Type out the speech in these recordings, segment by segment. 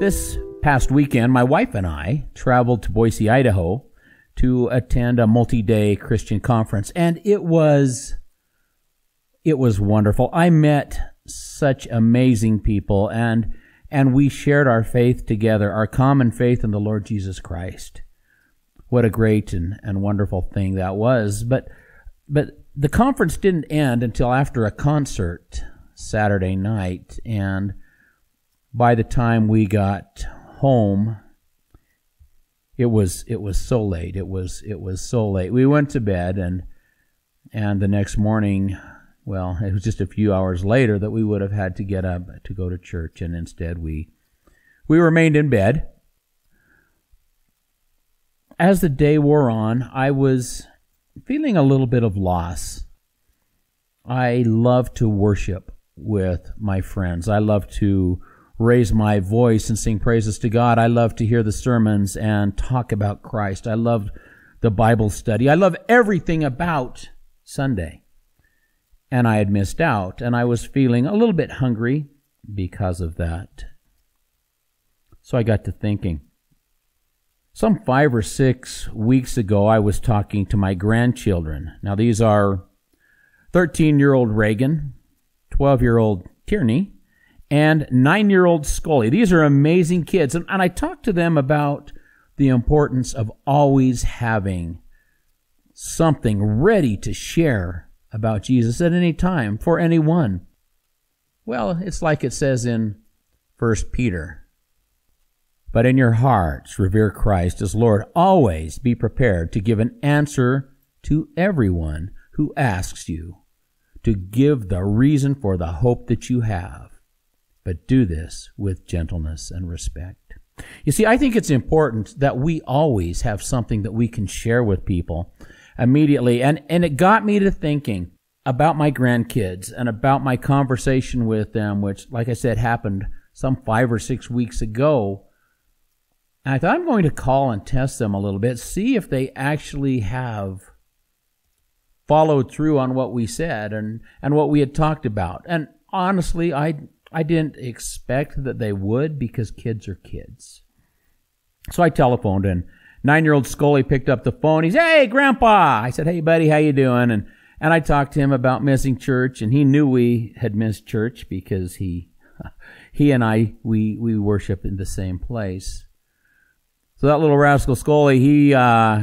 This past weekend, my wife and I traveled to Boise, Idaho to attend a multi-day Christian conference and it was it was wonderful. I met such amazing people and and we shared our faith together, our common faith in the Lord Jesus Christ. What a great and, and wonderful thing that was. But but the conference didn't end until after a concert Saturday night and by the time we got home, it was it was so late. It was it was so late. We went to bed and and the next morning, well, it was just a few hours later that we would have had to get up to go to church, and instead we we remained in bed. As the day wore on, I was feeling a little bit of loss. I love to worship with my friends. I love to raise my voice and sing praises to God. I love to hear the sermons and talk about Christ. I love the Bible study. I love everything about Sunday. And I had missed out, and I was feeling a little bit hungry because of that. So I got to thinking. Some five or six weeks ago, I was talking to my grandchildren. Now, these are 13 year old Reagan, 12 year old Tierney, and nine year old Scully. These are amazing kids. And, and I talked to them about the importance of always having something ready to share about Jesus at any time for anyone. Well, it's like it says in 1 Peter. But in your hearts, revere Christ as Lord. Always be prepared to give an answer to everyone who asks you to give the reason for the hope that you have but do this with gentleness and respect. You see, I think it's important that we always have something that we can share with people immediately. And, and it got me to thinking about my grandkids and about my conversation with them, which, like I said, happened some five or six weeks ago. I thought I'm going to call and test them a little bit, see if they actually have followed through on what we said and, and what we had talked about. And honestly, I I didn't expect that they would because kids are kids. So I telephoned and nine-year-old Scully picked up the phone. He said, "Hey, Grandpa!" I said, "Hey, buddy, how you doing?" And and I talked to him about missing church, and he knew we had missed church because he he and I we we worship in the same place. So that little rascal Scully, he uh,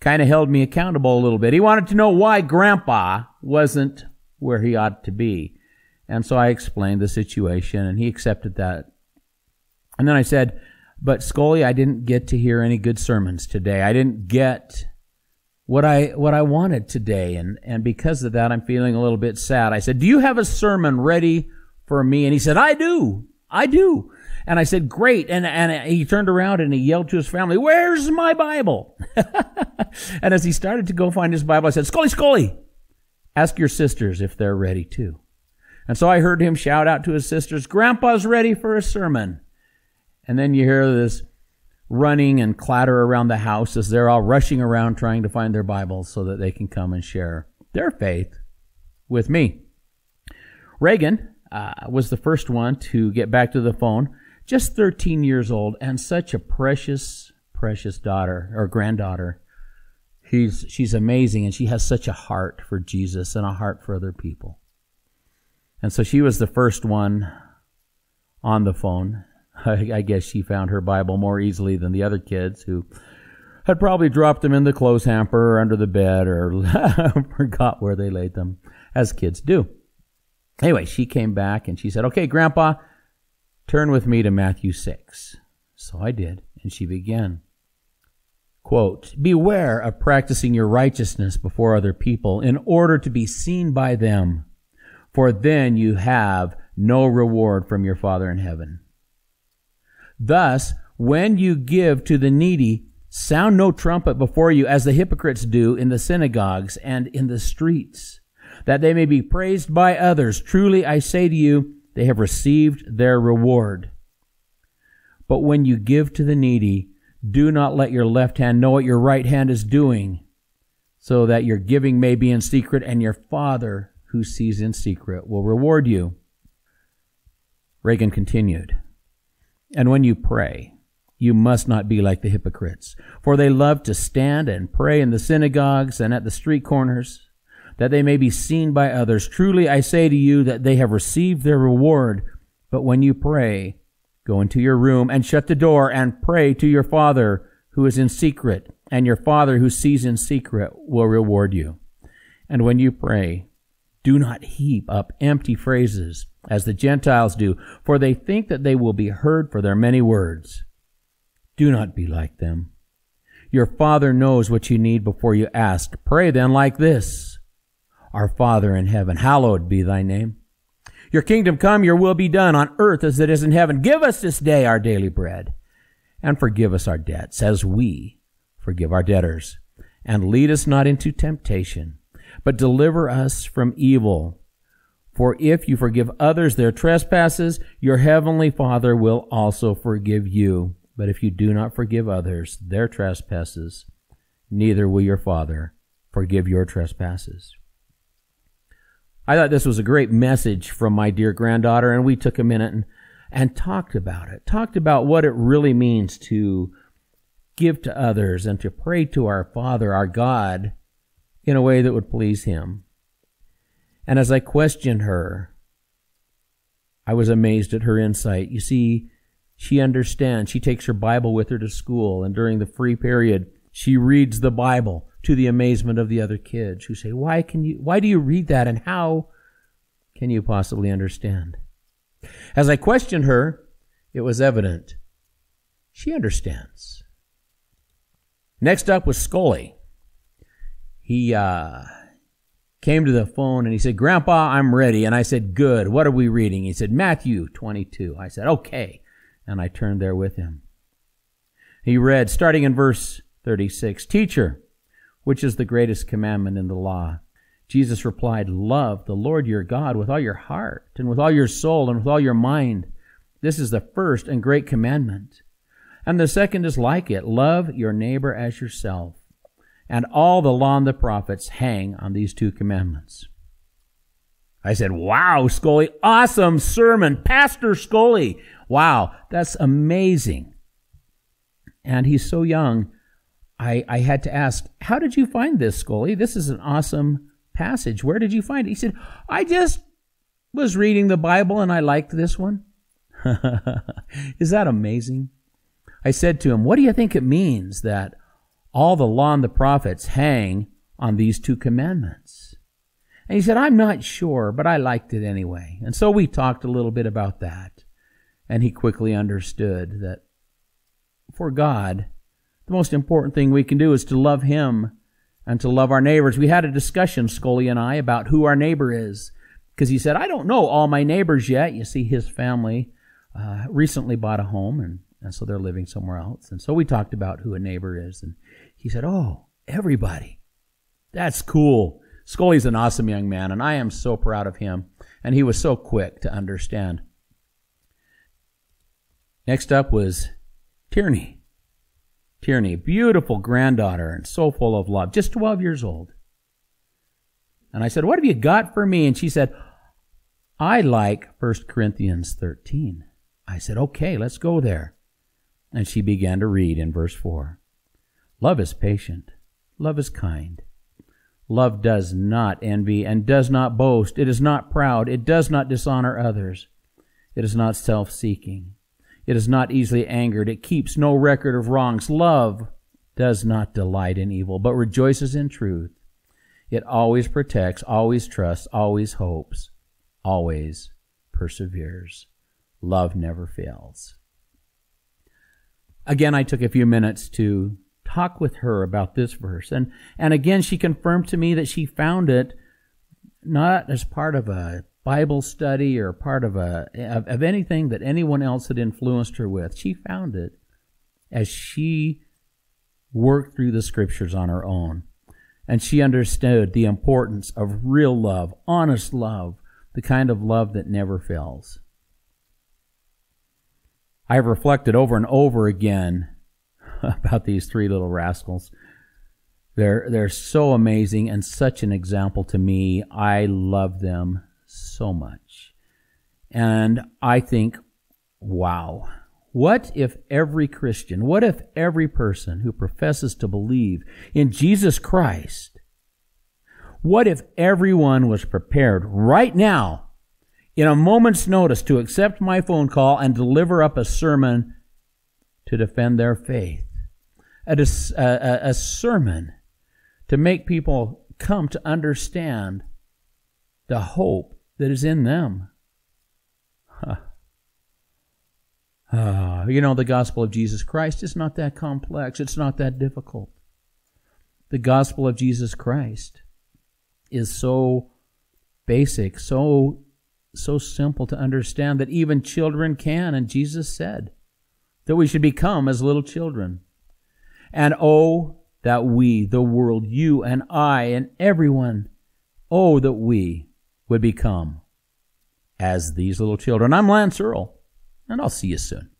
kind of held me accountable a little bit. He wanted to know why Grandpa wasn't where he ought to be. And so I explained the situation and he accepted that. And then I said, but Scully, I didn't get to hear any good sermons today. I didn't get what I what I wanted today and and because of that I'm feeling a little bit sad. I said, "Do you have a sermon ready for me?" And he said, "I do. I do." And I said, "Great." And and he turned around and he yelled to his family, "Where's my Bible?" and as he started to go find his Bible, I said, "Scully, Scully, ask your sisters if they're ready too." And so I heard him shout out to his sisters, Grandpa's ready for a sermon. And then you hear this running and clatter around the house as they're all rushing around trying to find their Bibles so that they can come and share their faith with me. Reagan uh, was the first one to get back to the phone, just 13 years old, and such a precious, precious daughter or granddaughter. She's, she's amazing, and she has such a heart for Jesus and a heart for other people. And so she was the first one on the phone. I, guess she found her Bible more easily than the other kids who had probably dropped them in the clothes hamper or under the bed or forgot where they laid them, as kids do. Anyway, she came back and she said, Okay, Grandpa, turn with me to Matthew 6. So I did, and she began. Quote, Beware of practicing your righteousness before other people in order to be seen by them for then you have no reward from your Father in heaven. Thus, when you give to the needy, sound no trumpet before you as the hypocrites do in the synagogues and in the streets, that they may be praised by others. Truly I say to you, they have received their reward. But when you give to the needy, do not let your left hand know what your right hand is doing, so that your giving may be in secret, and your Father who sees in secret will reward you. Reagan continued, And when you pray, you must not be like the hypocrites, for they love to stand and pray in the synagogues and at the street corners, that they may be seen by others. Truly I say to you that they have received their reward. But when you pray, go into your room and shut the door and pray to your Father who is in secret, and your Father who sees in secret will reward you. And when you pray, do not heap up empty phrases as the Gentiles do, for they think that they will be heard for their many words. Do not be like them. Your Father knows what you need before you ask. Pray then like this. Our Father in heaven, hallowed be thy name. Your kingdom come, your will be done on earth as it is in heaven. Give us this day our daily bread and forgive us our debts as we forgive our debtors. And lead us not into temptation but deliver us from evil. For if you forgive others their trespasses, your heavenly Father will also forgive you. But if you do not forgive others their trespasses, neither will your Father forgive your trespasses. I thought this was a great message from my dear granddaughter, and we took a minute and, and talked about it. Talked about what it really means to give to others and to pray to our Father, our God, in a way that would please him. And as I questioned her, I was amazed at her insight. You see, she understands. She takes her Bible with her to school, and during the free period, she reads the Bible to the amazement of the other kids who say, "Why can you why do you read that and how can you possibly understand?" As I questioned her, it was evident she understands. Next up was Scully he uh, came to the phone and he said, Grandpa, I'm ready. And I said, Good. What are we reading? He said, Matthew 22. I said, Okay. And I turned there with him. He read, starting in verse 36, Teacher, which is the greatest commandment in the law? Jesus replied, Love the Lord your God with all your heart and with all your soul and with all your mind. This is the first and great commandment. And the second is like it love your neighbor as yourself. And all the law and the prophets hang on these two commandments. I said, Wow, Scully, awesome sermon. Pastor Scully. Wow, that's amazing. And he's so young. I, I had to ask, How did you find this, Scully? This is an awesome passage. Where did you find it? He said, I just was reading the Bible and I liked this one. is that amazing? I said to him, What do you think it means that all the law and the prophets hang on these two commandments. And he said, I'm not sure, but I liked it anyway. And so we talked a little bit about that. And he quickly understood that for God, the most important thing we can do is to love Him and to love our neighbors. We had a discussion, Scully and I, about who our neighbor is. Because he said, I don't know all my neighbors yet. You see, his family uh, recently bought a home, and, and so they're living somewhere else. And so we talked about who a neighbor is. And he said, Oh, everybody. That's cool. Scully's an awesome young man, and I am so proud of him. And he was so quick to understand. Next up was Tierney. Tierney, beautiful granddaughter and so full of love, just 12 years old. And I said, What have you got for me? And she said, I like 1 Corinthians 13. I said, Okay, let's go there. And she began to read in verse 4. Love is patient. Love is kind. Love does not envy and does not boast. It is not proud. It does not dishonor others. It is not self seeking. It is not easily angered. It keeps no record of wrongs. Love does not delight in evil, but rejoices in truth. It always protects, always trusts, always hopes, always perseveres. Love never fails. Again, I took a few minutes to talk with her about this verse. And, and again, she confirmed to me that she found it not as part of a Bible study or part of a of, of anything that anyone else had influenced her with. She found it as she worked through the scriptures on her own. And she understood the importance of real love, honest love, the kind of love that never fails. I have reflected over and over again about these three little rascals. They're, they're so amazing and such an example to me. I love them so much. And I think, wow, what if every Christian, what if every person who professes to believe in Jesus Christ, what if everyone was prepared right now, in a moment's notice, to accept my phone call and deliver up a sermon to defend their faith? A, a, a sermon to make people come to understand the hope that is in them. Huh. Uh, you know, the gospel of Jesus Christ is not that complex. It's not that difficult. The gospel of Jesus Christ is so basic, so so simple to understand that even children can, and Jesus said that we should become as little children. And oh, that we, the world, you and I and everyone, oh, that we would become as these little children. I'm Lance Earl, and I'll see you soon.